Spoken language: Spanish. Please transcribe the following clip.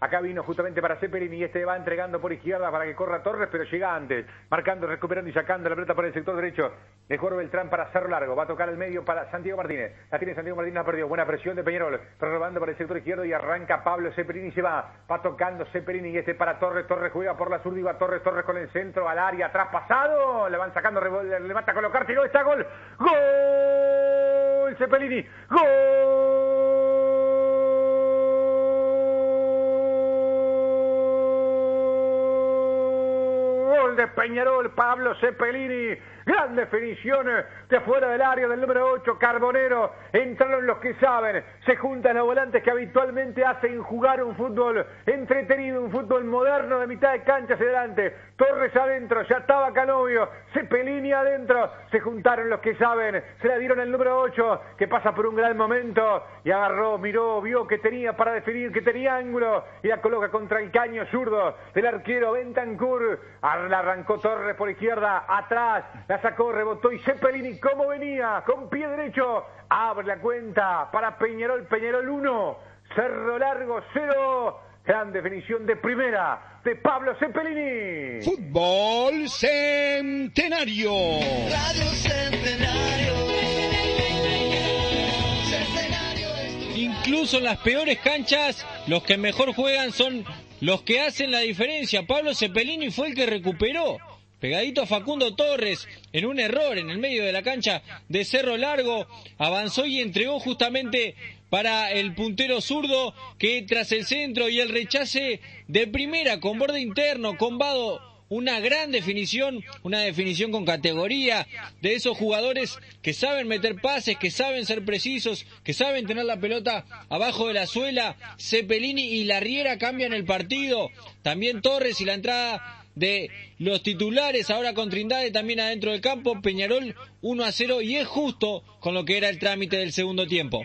Acá vino justamente para Cepelini y este va entregando por izquierda para que corra Torres, pero llega antes. Marcando, recuperando y sacando la pelota por el sector derecho. Mejor Beltrán para Cerro Largo. Va a tocar el medio para Santiago Martínez. La tiene Santiago Martínez, ha perdido. Buena presión de Peñarol. Robando para el sector izquierdo y arranca Pablo Cepelini y se va. Va tocando Cepelini y este para Torres. Torres juega por la zurda y va Torres. Torres con el centro al área. Traspasado. Le van sacando, le mata a colocar. Tiró, está gol. ¡Gol! Cepelini. ¡Gol! De Peñarol, Pablo Cepelini. Gran definición de afuera del área del número 8, Carbonero. Entraron los que saben. Se juntan los volantes que habitualmente hacen jugar un fútbol entretenido, un fútbol moderno de mitad de cancha hacia adelante. Torres adentro, ya estaba Canovio. Cepelini adentro. Se juntaron los que saben. Se la dieron el número 8, que pasa por un gran momento. Y agarró, miró, vio que tenía para definir, que tenía ángulo. Y la coloca contra el caño zurdo del arquero Bentancur. La arrancó Torres por izquierda, atrás. La sacó, rebotó y Cepelini, ¿cómo venía? Con pie derecho. Abre la cuenta para Peñarol, Peñarol 1. Cerro Largo 0. Gran definición de primera de Pablo Cepelini. Fútbol Centenario. Radio Centenario. Incluso en las peores canchas, los que mejor juegan son los que hacen la diferencia. Pablo Cepelini fue el que recuperó pegadito a Facundo Torres, en un error en el medio de la cancha de Cerro Largo, avanzó y entregó justamente para el puntero zurdo que tras el centro y el rechace de primera con borde interno, con Vado, una gran definición, una definición con categoría de esos jugadores que saben meter pases, que saben ser precisos, que saben tener la pelota abajo de la suela. Cepelini y Larriera cambian el partido. También Torres y la entrada de los titulares, ahora con Trindade también adentro del campo, Peñarol 1 a 0 y es justo con lo que era el trámite del segundo tiempo.